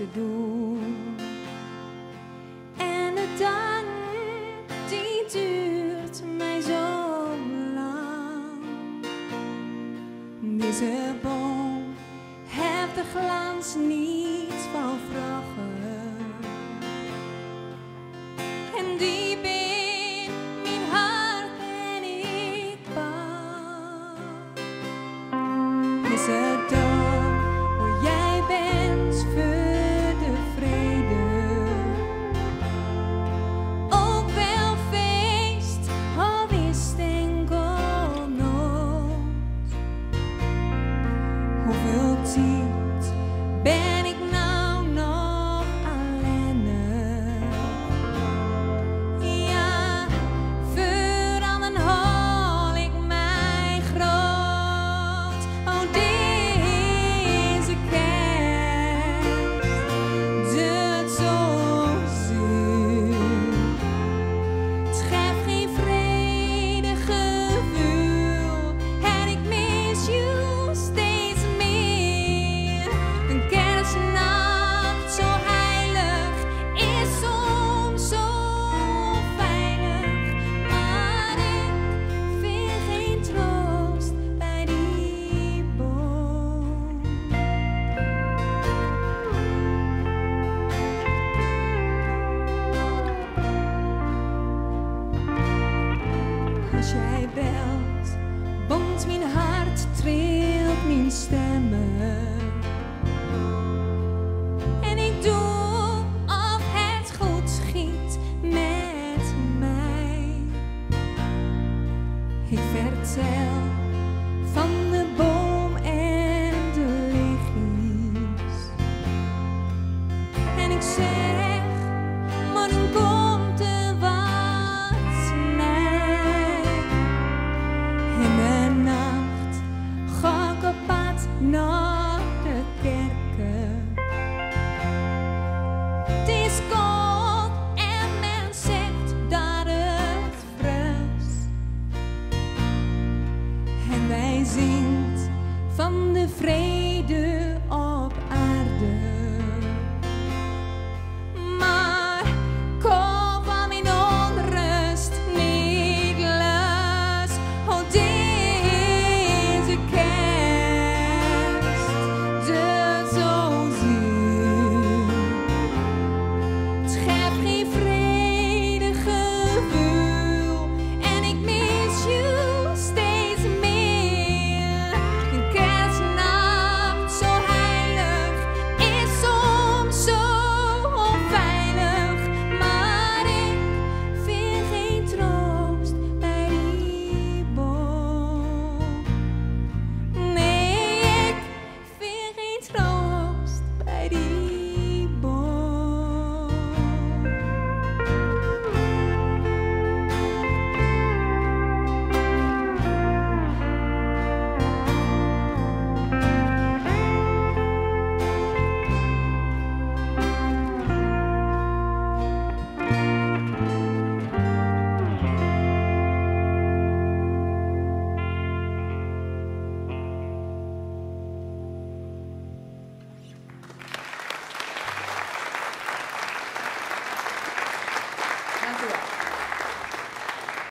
te doen. En de dag die duurt mij zo lang. Deze boom heeft de glans niet van vragen. see. als jij belt, bond mijn hart, trilt mijn stemmen. En ik doe al het goed schiet met mij. Ik vertel van zingt van de vrede.